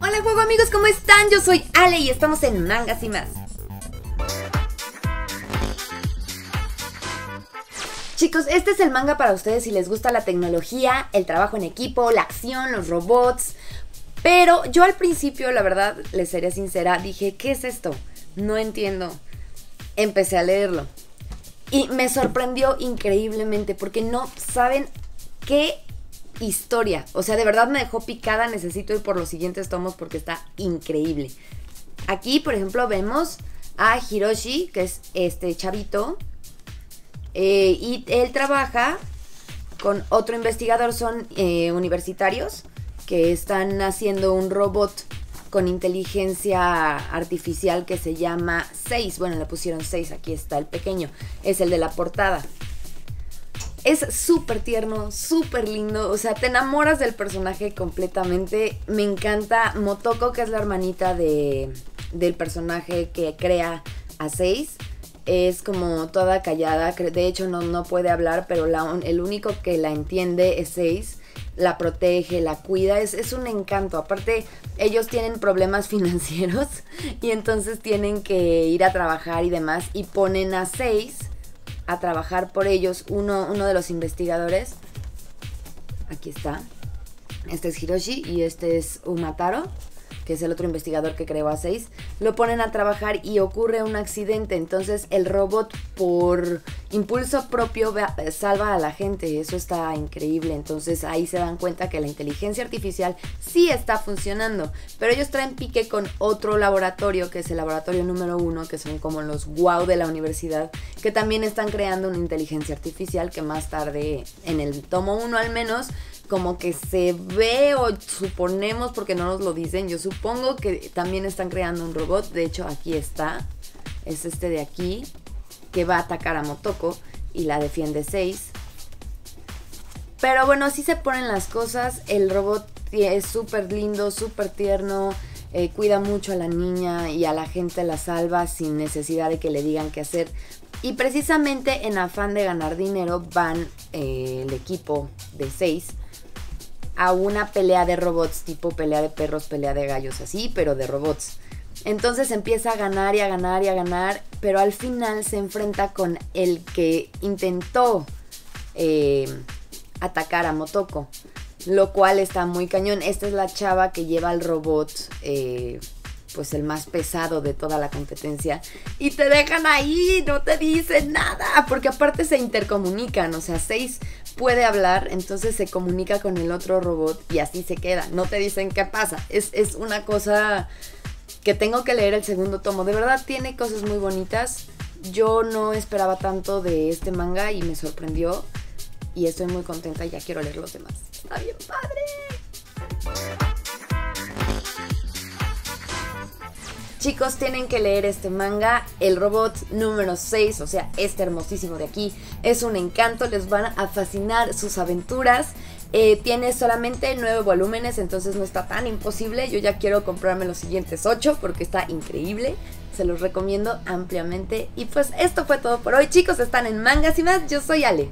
Hola juego amigos, ¿cómo están? Yo soy Ale y estamos en Mangas y más. Chicos, este es el manga para ustedes si les gusta la tecnología, el trabajo en equipo, la acción, los robots. Pero yo al principio, la verdad, les seré sincera, dije, ¿qué es esto? No entiendo. Empecé a leerlo. Y me sorprendió increíblemente porque no saben qué historia. O sea, de verdad me dejó picada. Necesito ir por los siguientes tomos porque está increíble. Aquí, por ejemplo, vemos a Hiroshi, que es este chavito. Eh, y él trabaja con otro investigador, son eh, universitarios que están haciendo un robot con inteligencia artificial que se llama 6. Bueno, le pusieron 6, aquí está el pequeño. Es el de la portada. Es súper tierno, súper lindo. O sea, te enamoras del personaje completamente. Me encanta Motoko, que es la hermanita de, del personaje que crea a 6. Es como toda callada. De hecho, no, no puede hablar, pero el único que la entiende es 6 la protege, la cuida, es, es, un encanto. Aparte, ellos tienen problemas financieros y entonces tienen que ir a trabajar y demás y ponen a seis a trabajar por ellos. Uno, uno de los investigadores, aquí está, este es Hiroshi y este es Umataro que es el otro investigador que creó a 6, lo ponen a trabajar y ocurre un accidente. Entonces el robot por impulso propio salva a la gente. Eso está increíble. Entonces ahí se dan cuenta que la inteligencia artificial sí está funcionando. Pero ellos traen pique con otro laboratorio, que es el laboratorio número uno, que son como los wow de la universidad, que también están creando una inteligencia artificial que más tarde, en el tomo 1 al menos, como que se ve o suponemos, porque no nos lo dicen, yo supongo que también están creando un robot, de hecho aquí está, es este de aquí, que va a atacar a Motoko y la defiende 6. Pero bueno, así se ponen las cosas, el robot es súper lindo, súper tierno, eh, cuida mucho a la niña y a la gente la salva sin necesidad de que le digan qué hacer. Y precisamente en afán de ganar dinero van eh, el equipo de 6 a una pelea de robots, tipo pelea de perros, pelea de gallos, así, pero de robots. Entonces empieza a ganar y a ganar y a ganar, pero al final se enfrenta con el que intentó eh, atacar a Motoko, lo cual está muy cañón. Esta es la chava que lleva al robot, eh, pues el más pesado de toda la competencia, y te dejan ahí, no te dicen nada, porque aparte se intercomunican, o sea, seis puede hablar, entonces se comunica con el otro robot y así se queda. No te dicen qué pasa. Es, una cosa que tengo que leer el segundo tomo. De verdad tiene cosas muy bonitas. Yo no esperaba tanto de este manga y me sorprendió. Y estoy muy contenta y ya quiero leer los demás. Está bien padre. Chicos, tienen que leer este manga. El robot número 6, o sea, este hermosísimo de aquí, es un encanto. Les van a fascinar sus aventuras. Eh, tiene solamente 9 volúmenes, entonces no está tan imposible. Yo ya quiero comprarme los siguientes 8 porque está increíble. Se los recomiendo ampliamente. Y pues esto fue todo por hoy, chicos. Están en mangas y más. Yo soy Ale.